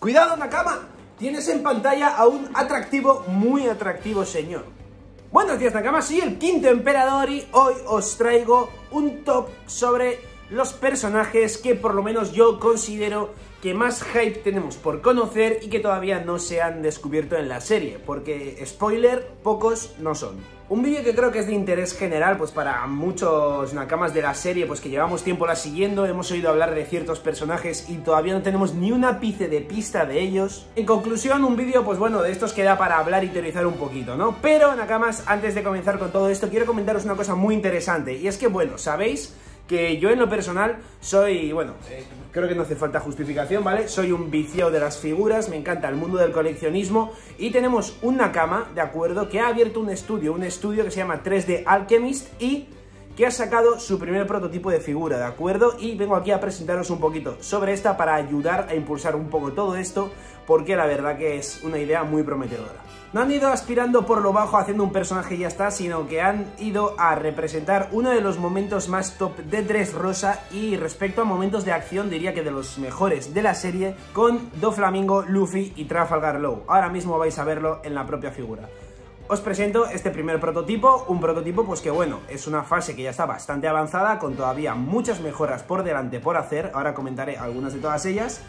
Cuidado Nakama, tienes en pantalla a un atractivo, muy atractivo señor. Buenos días Nakama, soy el quinto emperador y hoy os traigo un top sobre los personajes que por lo menos yo considero que más hype tenemos por conocer y que todavía no se han descubierto en la serie, porque spoiler, pocos no son. Un vídeo que creo que es de interés general, pues para muchos nakamas de la serie, pues que llevamos tiempo la siguiendo, hemos oído hablar de ciertos personajes y todavía no tenemos ni un ápice de pista de ellos. En conclusión, un vídeo, pues bueno, de estos que da para hablar y teorizar un poquito, ¿no? Pero, nakamas, antes de comenzar con todo esto, quiero comentaros una cosa muy interesante, y es que, bueno, ¿sabéis? Que yo en lo personal soy, bueno, creo que no hace falta justificación, ¿vale? Soy un vicio de las figuras, me encanta el mundo del coleccionismo y tenemos una cama, ¿de acuerdo? Que ha abierto un estudio, un estudio que se llama 3D Alchemist y que ha sacado su primer prototipo de figura, ¿de acuerdo? Y vengo aquí a presentaros un poquito sobre esta para ayudar a impulsar un poco todo esto, porque la verdad que es una idea muy prometedora. No han ido aspirando por lo bajo haciendo un personaje y ya está, sino que han ido a representar uno de los momentos más top de Dressrosa y respecto a momentos de acción diría que de los mejores de la serie con Doflamingo, Luffy y Trafalgar Law. Ahora mismo vais a verlo en la propia figura. Os presento este primer prototipo, un prototipo pues que bueno, es una fase que ya está bastante avanzada, con todavía muchas mejoras por delante por hacer, ahora comentaré algunas de todas ellas,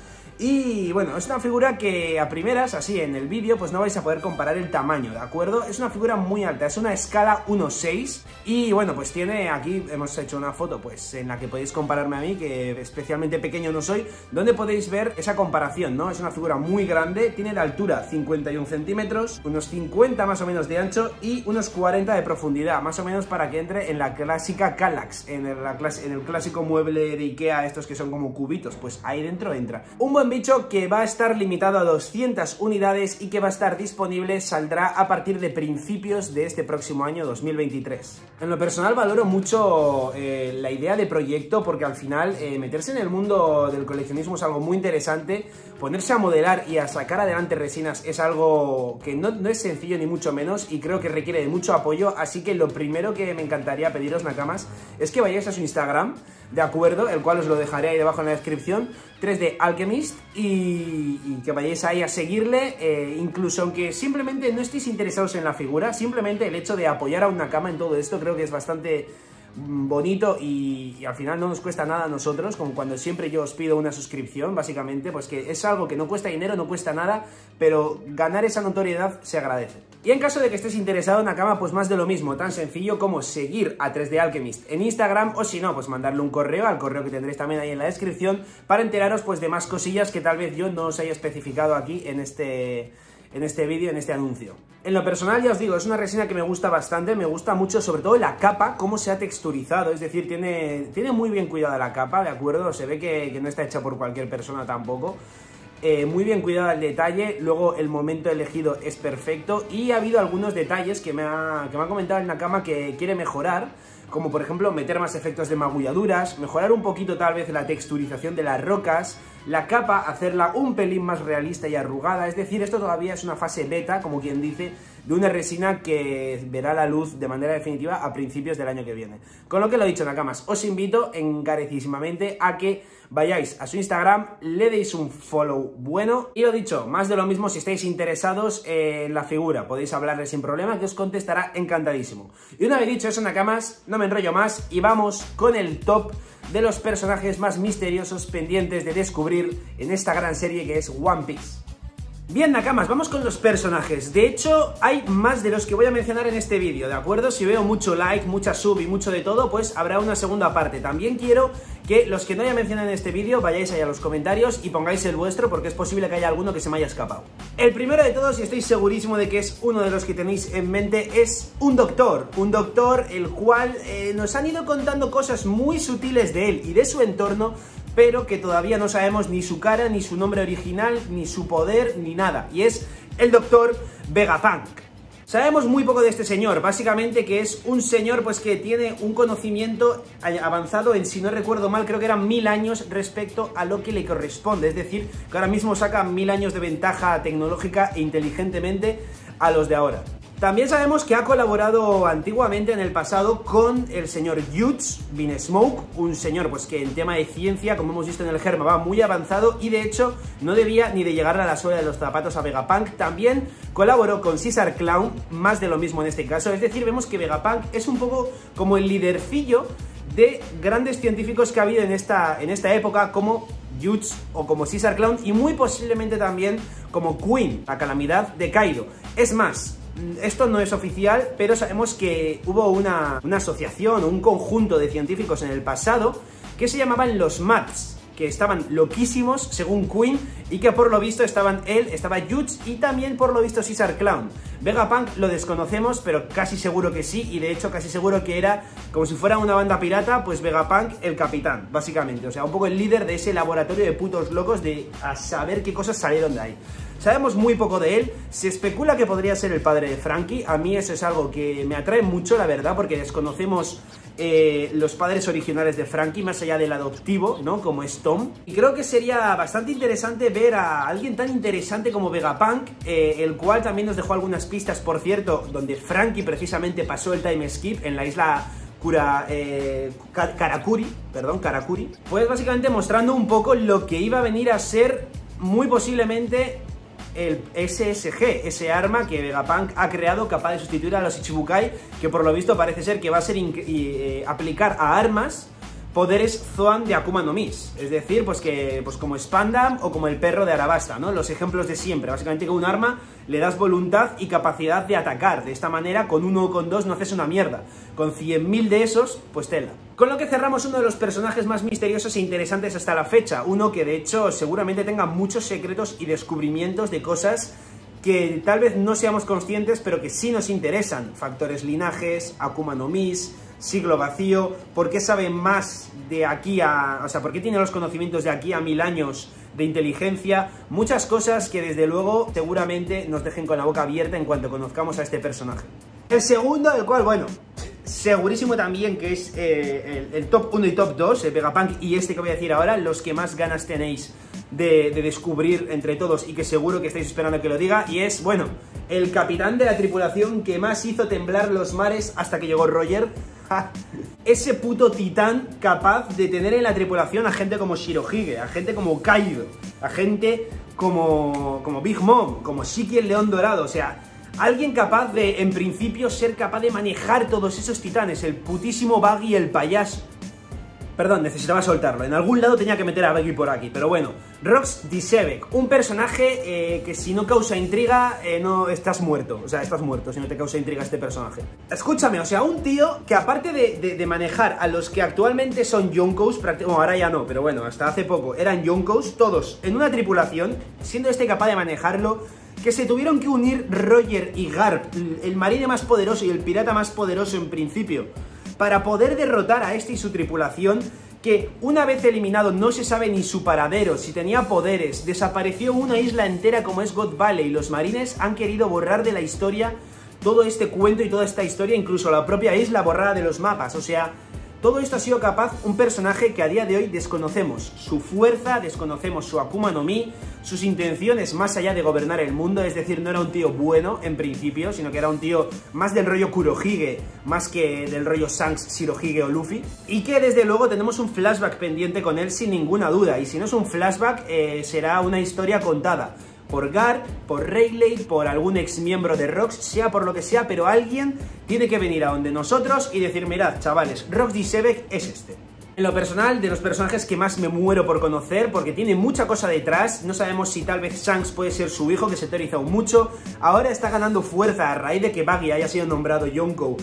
y bueno, es una figura que a primeras, así en el vídeo, pues no vais a poder comparar el tamaño, ¿de acuerdo? Es una figura muy alta, es una escala 1.6 y bueno, pues tiene, aquí hemos hecho una foto pues en la que podéis compararme a mí, que especialmente pequeño no soy, donde podéis ver esa comparación, ¿no? Es una figura muy grande, tiene de altura 51 centímetros, unos 50 más o menos de ancho y unos 40 de profundidad, más o menos para que entre en la clásica Kallax, en el, en el clásico mueble de Ikea, estos que son como cubitos, pues ahí dentro entra. Un buen bicho que va a estar limitado a 200 unidades y que va a estar disponible, saldrá a partir de principios de este próximo año 2023. En lo personal valoro mucho eh, la idea de proyecto porque al final eh, meterse en el mundo del coleccionismo es algo muy interesante, ponerse a modelar y a sacar adelante resinas es algo que no, no es sencillo ni mucho menos y creo que requiere de mucho apoyo, así que lo primero que me encantaría pediros, Nakamas, es que vayáis a su Instagram, de acuerdo, el cual os lo dejaré ahí debajo en la descripción, 3D Alchemist, y, que vayáis ahí a seguirle, eh, incluso aunque simplemente no estéis interesados en la figura, simplemente el hecho de apoyar a una cama en todo esto creo que es bastante mm, bonito y, al final no nos cuesta nada a nosotros, como cuando siempre yo os pido una suscripción, básicamente, pues que es algo que no cuesta dinero, no cuesta nada, pero ganar esa notoriedad se agradece. Y en caso de que estés interesado en Nakama, pues más de lo mismo, tan sencillo como seguir a 3D Alchemist en Instagram o si no, pues mandarle un correo al correo que tendréis también ahí en la descripción para enteraros pues de más cosillas que tal vez yo no os haya especificado aquí en este en este vídeo, en este anuncio. En lo personal, ya os digo, es una resina que me gusta bastante, me gusta mucho, sobre todo la capa, cómo se ha texturizado, es decir, tiene, tiene muy bien cuidada la capa, ¿de acuerdo? Se ve que no está hecha por cualquier persona tampoco. Eh, muy bien cuidado el detalle, luego el momento elegido es perfecto. Y ha habido algunos detalles que me ha, que me ha comentado en la que quiere mejorar, como por ejemplo meter más efectos de magulladuras, mejorar un poquito tal vez la texturización de las rocas, la capa hacerla un pelín más realista y arrugada, es decir, esto todavía es una fase beta, como quien dice, de una resina que verá la luz de manera definitiva a principios del año que viene. Con lo que lo dicho, Nakamas, os invito encarecidísimamente a que vayáis a su Instagram, le deis un follow bueno y lo dicho, más de lo mismo si estáis interesados en la figura, podéis hablarle sin problema que os contestará encantadísimo. Y una vez dicho eso, Nakamas, no me enrollo más y vamos con el top de los personajes más misteriosos pendientes de descubrir en esta gran serie que es One Piece. Bien, Nakamas, vamos con los personajes. De hecho, hay más de los que voy a mencionar en este vídeo, ¿de acuerdo? Si veo mucho like, mucha sub y mucho de todo, pues habrá una segunda parte. También quiero que los que no haya mencionado en este vídeo vayáis ahí a los comentarios y pongáis el vuestro porque es posible que haya alguno que se me haya escapado. El primero de todos, y estoy segurísimo de que es uno de los que tenéis en mente, es un doctor. Un doctor el cual eh, nos han ido contando cosas muy sutiles de él y de su entorno pero que todavía no sabemos ni su cara, ni su nombre original, ni su poder, ni nada. Y es el doctor Vegapunk. Sabemos muy poco de este señor, básicamente que es un señor pues que tiene un conocimiento avanzado en, si no recuerdo mal, creo que eran mil años respecto a lo que le corresponde, es decir, que ahora mismo saca mil años de ventaja tecnológica e inteligentemente a los de ahora. También sabemos que ha colaborado antiguamente en el pasado con el señor Yutz Smoke, un señor pues que en tema de ciencia, como hemos visto en el Germa, va muy avanzado y de hecho no debía ni de llegar a la suela de los zapatos a Vegapunk. También colaboró con Caesar Clown, más de lo mismo en este caso, es decir, vemos que Vegapunk es un poco como el lidercillo de grandes científicos que ha habido en esta, en esta época, como Yutz o como Caesar Clown y muy posiblemente también como Queen, la calamidad de Kaido. Es más, esto no es oficial, pero sabemos que hubo una, una asociación, un conjunto de científicos en el pasado que se llamaban los MATS, que estaban loquísimos, según Queen, y que por lo visto estaban él, estaba Yuts y también por lo visto Caesar Clown. Vegapunk lo desconocemos, pero casi seguro que sí, y de hecho casi seguro que era, como si fuera una banda pirata, pues Vegapunk el capitán, básicamente. O sea, un poco el líder de ese laboratorio de putos locos de a saber qué cosas salieron de ahí. Sabemos muy poco de él, se especula que podría ser el padre de Frankie, a mí eso es algo que me atrae mucho, la verdad, porque desconocemos eh, los padres originales de Frankie, más allá del adoptivo, ¿no? Como es Tom. Y creo que sería bastante interesante ver a alguien tan interesante como Vegapunk, eh, el cual también nos dejó algunas pistas, por cierto, donde Frankie precisamente pasó el time skip en la isla Kura, eh, Karakuri, perdón, Karakuri, pues básicamente mostrando un poco lo que iba a venir a ser muy posiblemente el SSG, ese arma que Vegapunk ha creado capaz de sustituir a los Ichibukai, que por lo visto parece ser que va a ser eh, aplicar a armas poderes Zoan de Akuma no Mis. Es decir, pues que pues como Spandam o como el perro de Arabasta, ¿no? Los ejemplos de siempre. Básicamente con un arma le das voluntad y capacidad de atacar. De esta manera, con uno o con dos no haces una mierda. Con 100.000 de esos, pues tela. Con lo que cerramos uno de los personajes más misteriosos e interesantes hasta la fecha. Uno que de hecho seguramente tenga muchos secretos y descubrimientos de cosas que tal vez no seamos conscientes, pero que sí nos interesan. Factores linajes, Akuma no Mis, siglo vacío, por qué sabe más de aquí a... o sea, por qué tiene los conocimientos de aquí a mil años de inteligencia, muchas cosas que desde luego seguramente nos dejen con la boca abierta en cuanto conozcamos a este personaje. El segundo, el cual, bueno, segurísimo también que es eh, el, top 1 y top 2, el Vegapunk y este que voy a decir ahora, los que más ganas tenéis de, descubrir entre todos y que seguro que estáis esperando que lo diga, y es, bueno, el capitán de la tripulación que más hizo temblar los mares hasta que llegó Roger, ese puto titán capaz de tener en la tripulación a gente como Shirohige, a gente como Kaido, a gente como, como Big Mom, como Shiki el León Dorado, o sea, alguien capaz de, en principio, ser capaz de manejar todos esos titanes, el putísimo Baggy el payaso. Perdón, necesitaba soltarlo. En algún lado tenía que meter a Becky por aquí. Pero bueno, Rox Disebek, un personaje eh, que si no causa intriga, eh, no estás muerto. O sea, estás muerto si no te causa intriga este personaje. Escúchame, o sea, un tío que aparte de, manejar a los que actualmente son Yonkous, bueno, ahora ya no, pero bueno, hasta hace poco eran Yonkous, todos en una tripulación, siendo este capaz de manejarlo, que se tuvieron que unir Roger y Garp, el marine más poderoso y el pirata más poderoso en principio para poder derrotar a este y su tripulación que una vez eliminado no se sabe ni su paradero, si tenía poderes, desapareció una isla entera como es God Valley. Y los marines han querido borrar de la historia todo este cuento y toda esta historia, incluso la propia isla borrada de los mapas, o sea, todo esto ha sido capaz un personaje que a día de hoy desconocemos. Su fuerza, desconocemos su Akuma no Mi, sus intenciones más allá de gobernar el mundo, es decir, no era un tío bueno en principio, sino que era un tío más del rollo Kurohige, más que del rollo Shanks, Shirohige o Luffy, y que desde luego tenemos un flashback pendiente con él sin ninguna duda, y si no es un flashback, eh, será una historia contada por Gar, por Rayleigh, por algún ex miembro de Rox, sea por lo que sea, pero alguien tiene que venir a donde nosotros y decir, mirad, chavales, Rox Sebek es este. En lo personal, de los personajes que más me muero por conocer, porque tiene mucha cosa detrás, no sabemos si tal vez Shanks puede ser su hijo, que se teorizado mucho, ahora está ganando fuerza a raíz de que Baggy haya sido nombrado Yonko,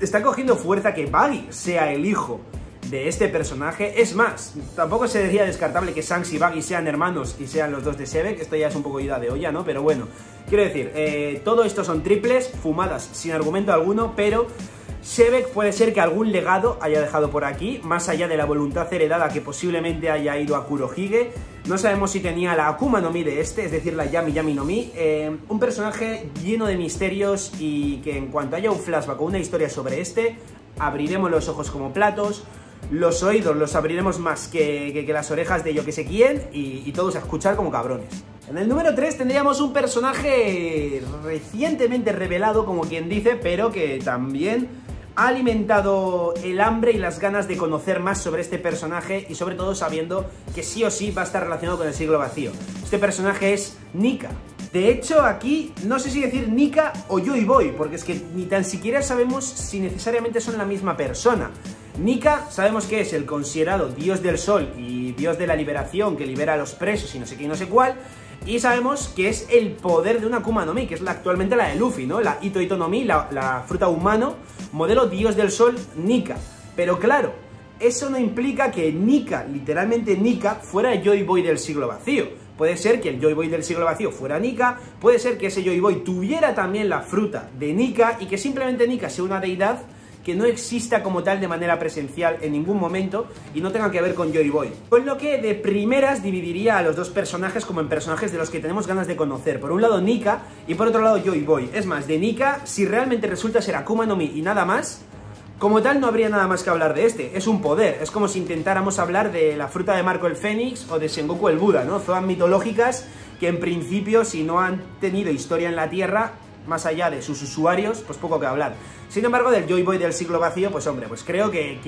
está cogiendo fuerza que Baggy sea el hijo de este personaje. Es más, tampoco se sería descartable que Shanks y Baggy sean hermanos y sean los dos de Sebek. Esto ya es un poco ida de olla, ¿no? Pero bueno, quiero decir, eh, todo esto son triples, fumadas sin argumento alguno, pero... Sebek puede ser que algún legado haya dejado por aquí, más allá de la voluntad heredada que posiblemente haya ido a Kurohige. No sabemos si tenía la Akuma no Mi de este, es decir, la Yami Yami no Mi. Eh, un personaje lleno de misterios y que en cuanto haya un flashback o una historia sobre este, abriremos los ojos como platos, los oídos los abriremos más que, las orejas de yo que sé quién y, y todos a escuchar como cabrones. En el número 3 tendríamos un personaje recientemente revelado, como quien dice, pero que también ha alimentado el hambre y las ganas de conocer más sobre este personaje y sobre todo sabiendo que sí o sí va a estar relacionado con el siglo vacío. Este personaje es Nika. De hecho, aquí no sé si decir Nika o Joy Boy, porque es que ni tan siquiera sabemos si necesariamente son la misma persona. Nika sabemos que es el considerado dios del sol y dios de la liberación que libera a los presos y no sé qué y no sé cuál, y sabemos que es el poder de una Akuma no Mi, que es la, actualmente la de Luffy, ¿no? La Ito Ito no Mi, la, fruta humano, modelo Dios del Sol, Nika. Pero claro, eso no implica que Nika, literalmente Nika, fuera el Joy Boy del siglo vacío. Puede ser que el Joy Boy del siglo vacío fuera Nika, puede ser que ese Joy Boy tuviera también la fruta de Nika y que simplemente Nika sea una deidad que no exista como tal de manera presencial en ningún momento y no tenga que ver con Joy Boy. Con lo que de primeras dividiría a los dos personajes como en personajes de los que tenemos ganas de conocer. Por un lado Nika y por otro lado Joy Boy. Es más, de Nika, si realmente resulta ser Akuma no Mi y nada más, como tal no habría nada más que hablar de este, es un poder, es como si intentáramos hablar de la fruta de Marco el Fénix o de Sengoku el Buda, ¿no? Zonas mitológicas que en principio si no han tenido historia en la Tierra más allá de sus usuarios, pues poco que hablar. Sin embargo, del Joy Boy del siglo vacío, pues hombre, pues creo que,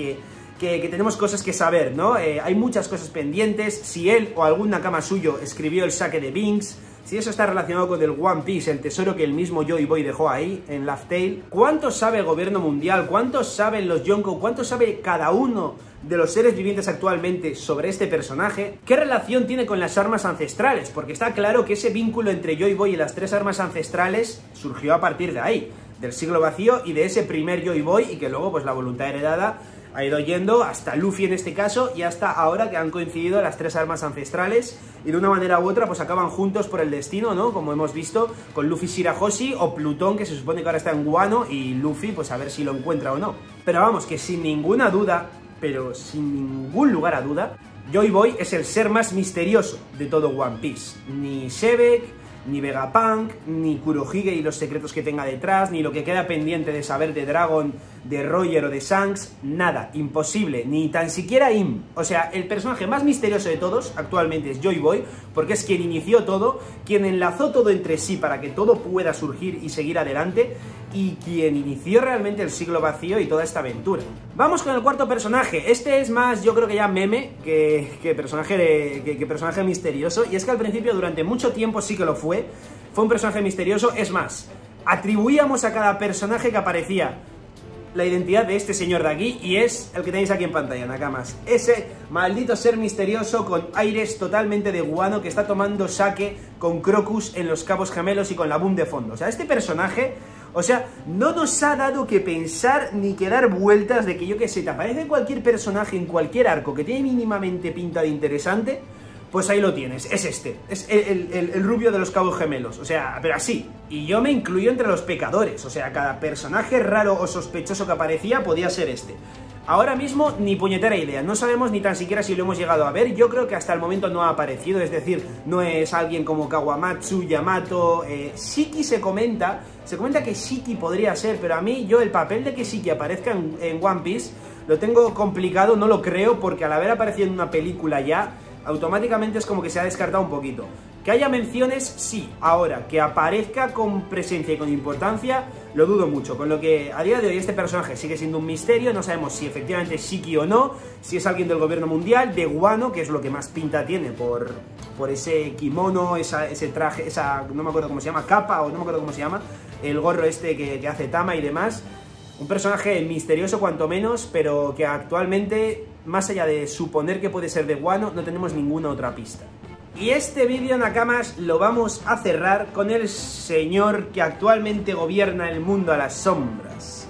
que, tenemos cosas que saber, ¿no? Eh, hay muchas cosas pendientes, si él o algún Nakama suyo escribió el saque de Binks, si eso está relacionado con el One Piece, el tesoro que el mismo Joy Boy dejó ahí, en Laugh Tale, ¿cuánto sabe el gobierno mundial? ¿Cuánto saben los Yonko? ¿Cuánto sabe cada uno de los seres vivientes actualmente sobre este personaje, ¿qué relación tiene con las armas ancestrales? Porque está claro que ese vínculo entre Joy Boy y las tres armas ancestrales surgió a partir de ahí, del siglo vacío y de ese primer Joy Boy y que luego pues la voluntad heredada ha ido yendo hasta Luffy en este caso y hasta ahora que han coincidido las tres armas ancestrales y de una manera u otra pues acaban juntos por el destino, ¿no? Como hemos visto con Luffy Shirahoshi o Plutón que se supone que ahora está en Guano y Luffy pues a ver si lo encuentra o no. Pero vamos, que sin ninguna duda pero sin ningún lugar a duda, Joy Boy es el ser más misterioso de todo One Piece. Ni Shebek, ni Vegapunk, ni Kurohige y los secretos que tenga detrás, ni lo que queda pendiente de saber de Dragon, de Roger o de Shanks, nada, imposible, ni tan siquiera Im. O sea, el personaje más misterioso de todos actualmente es Joy Boy, porque es quien inició todo, quien enlazó todo entre sí para que todo pueda surgir y seguir adelante, y quien inició realmente el siglo vacío y toda esta aventura. Vamos con el cuarto personaje. Este es más, yo creo que ya meme que, personaje, que personaje misterioso, y es que al principio durante mucho tiempo sí que lo fue, fue un personaje misterioso, es más, atribuíamos a cada personaje que aparecía la identidad de este señor de aquí y es el que tenéis aquí en pantalla, Nakamas. Ese maldito ser misterioso con aires totalmente de guano que está tomando saque con Crocus en los cabos gemelos y con la boom de fondo. O sea, este personaje, o sea, no nos ha dado que pensar ni que dar vueltas de que yo que sé, te aparece cualquier personaje en cualquier arco que tiene mínimamente pinta de interesante pues ahí lo tienes, es este, es el, rubio de los cabos gemelos, o sea, pero así. Y yo me incluyo entre los pecadores, o sea, cada personaje raro o sospechoso que aparecía podía ser este. Ahora mismo ni puñetera idea, no sabemos ni tan siquiera si lo hemos llegado a ver, yo creo que hasta el momento no ha aparecido, es decir, no es alguien como Kawamatsu, Yamato, eh, Shiki se comenta, se comenta que Shiki podría ser, pero a mí yo el papel de que Shiki aparezca en, en One Piece lo tengo complicado, no lo creo, porque al haber aparecido en una película ya, automáticamente es como que se ha descartado un poquito. Que haya menciones, sí. Ahora, que aparezca con presencia y con importancia, lo dudo mucho. Con lo que a día de hoy este personaje sigue siendo un misterio, no sabemos si efectivamente es Shiki o no, si es alguien del gobierno mundial, de Guano, que es lo que más pinta tiene por, por ese kimono, ese traje, esa, no me acuerdo cómo se llama, capa o no me acuerdo cómo se llama, el gorro este que, que hace Tama y demás. Un personaje misterioso cuanto menos, pero que actualmente más allá de suponer que puede ser de Guano, no tenemos ninguna otra pista. Y este vídeo, Nakamas, lo vamos a cerrar con el señor que actualmente gobierna el mundo a las sombras.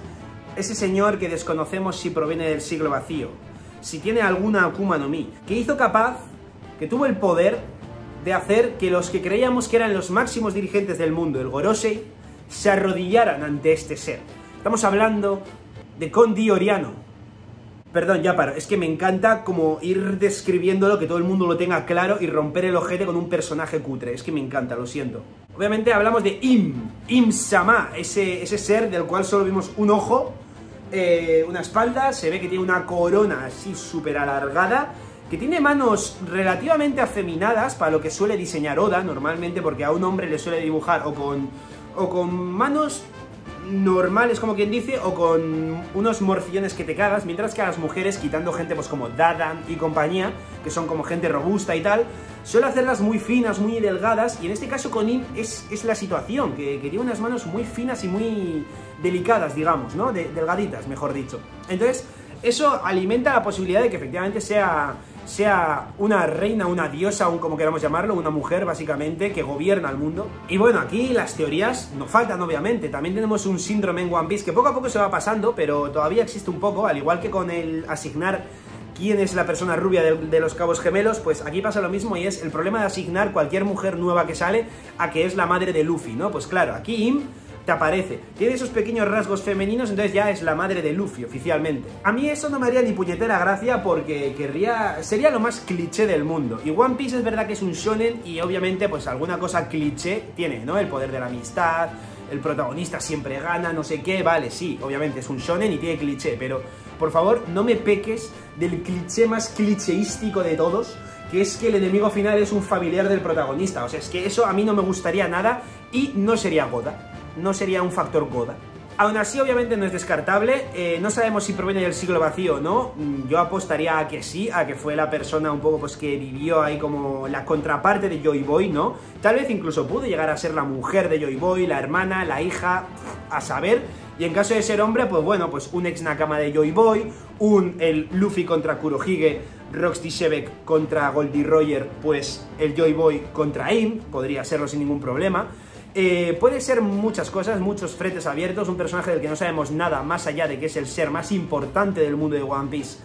Ese señor que desconocemos si proviene del siglo vacío, si tiene alguna Akuma no Mi, que hizo capaz, que tuvo el poder de hacer que los que creíamos que eran los máximos dirigentes del mundo, el Gorosei, se arrodillaran ante este ser. Estamos hablando de Condi Oriano, Perdón, ya paro. Es que me encanta como ir describiéndolo, que todo el mundo lo tenga claro y romper el ojete con un personaje cutre. Es que me encanta, lo siento. Obviamente hablamos de Im, Im Sama, ese, ese ser del cual solo vimos un ojo, eh, una espalda, se ve que tiene una corona así súper alargada, que tiene manos relativamente afeminadas para lo que suele diseñar Oda normalmente, porque a un hombre le suele dibujar o con, o con manos normales, como quien dice, o con unos morcillones que te cagas, mientras que a las mujeres, quitando gente pues como Dadan y compañía, que son como gente robusta y tal, suele hacerlas muy finas, muy delgadas, y en este caso con Im es, es la situación, que, que, tiene unas manos muy finas y muy delicadas, digamos, ¿no? De, delgaditas, mejor dicho. Entonces, eso alimenta la posibilidad de que efectivamente sea sea una reina, una diosa, un como queramos llamarlo, una mujer básicamente que gobierna el mundo. Y bueno, aquí las teorías no faltan obviamente, también tenemos un síndrome en One Piece que poco a poco se va pasando, pero todavía existe un poco, al igual que con el asignar quién es la persona rubia de, de, los cabos gemelos, pues aquí pasa lo mismo y es el problema de asignar cualquier mujer nueva que sale a que es la madre de Luffy, ¿no? Pues claro, aquí Im te aparece. Tiene esos pequeños rasgos femeninos, entonces ya es la madre de Luffy oficialmente. A mí eso no me haría ni puñetera gracia porque querría... sería lo más cliché del mundo. Y One Piece es verdad que es un shonen y obviamente pues alguna cosa cliché tiene, ¿no? El poder de la amistad, el protagonista siempre gana, no sé qué, vale, sí, obviamente es un shonen y tiene cliché, pero por favor no me peques del cliché más clichéístico de todos, que es que el enemigo final es un familiar del protagonista. O sea, es que eso a mí no me gustaría nada y no sería Goda no sería un factor Goda. Aún así, obviamente no es descartable, eh, no sabemos si proviene del siglo vacío o no, mm, yo apostaría a que sí, a que fue la persona un poco pues que vivió ahí como la contraparte de Joy Boy, ¿no? Tal vez incluso pudo llegar a ser la mujer de Joy Boy, la hermana, la hija, a saber, y en caso de ser hombre, pues bueno, pues un ex Nakama de Joy Boy, un el Luffy contra Kurohige, Roxy Shebek contra Goldie Roger, pues el Joy Boy contra Aim, podría serlo sin ningún problema. Eh, puede ser muchas cosas, muchos fretes abiertos, un personaje del que no sabemos nada más allá de que es el ser más importante del mundo de One Piece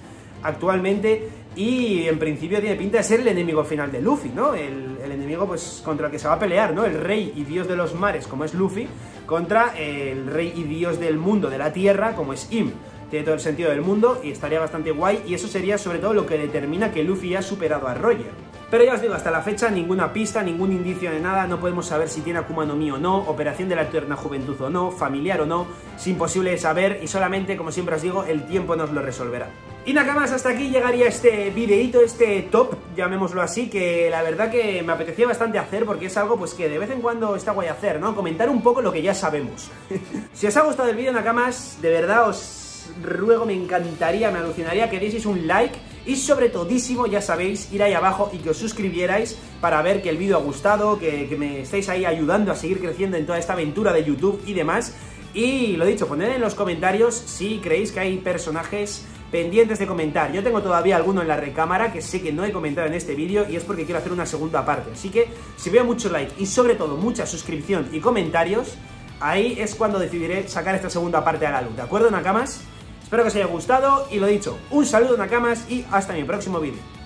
actualmente y en principio tiene pinta de ser el enemigo final de Luffy, ¿no? El, el, enemigo pues contra el que se va a pelear, ¿no? El rey y dios de los mares como es Luffy contra el rey y dios del mundo, de la tierra como es Im. Tiene todo el sentido del mundo y estaría bastante guay y eso sería sobre todo lo que determina que Luffy ha superado a Roger. Pero ya os digo, hasta la fecha ninguna pista, ningún indicio de nada, no podemos saber si tiene Akuma no Mi o no, operación de la eterna juventud o no, familiar o no, es imposible de saber y solamente, como siempre os digo, el tiempo nos lo resolverá. Y nada más, hasta aquí llegaría este videito, este top, llamémoslo así, que la verdad que me apetecía bastante hacer porque es algo pues que de vez en cuando está guay hacer, ¿no? Comentar un poco lo que ya sabemos. si os ha gustado el vídeo, Nakamas, de verdad os ruego, me encantaría, me alucinaría que deis un like y sobre todísimo, ya sabéis, ir ahí abajo y que os suscribierais para ver que el vídeo ha gustado, que, que me estáis ahí ayudando a seguir creciendo en toda esta aventura de YouTube y demás. Y lo dicho, poned en los comentarios si creéis que hay personajes pendientes de comentar. Yo tengo todavía alguno en la recámara que sé que no he comentado en este vídeo y es porque quiero hacer una segunda parte. Así que si veo mucho like y sobre todo mucha suscripción y comentarios, ahí es cuando decidiré sacar esta segunda parte a la luz. ¿De acuerdo, Nakamas? Espero que os haya gustado y lo dicho, un saludo Nakamas y hasta mi próximo vídeo.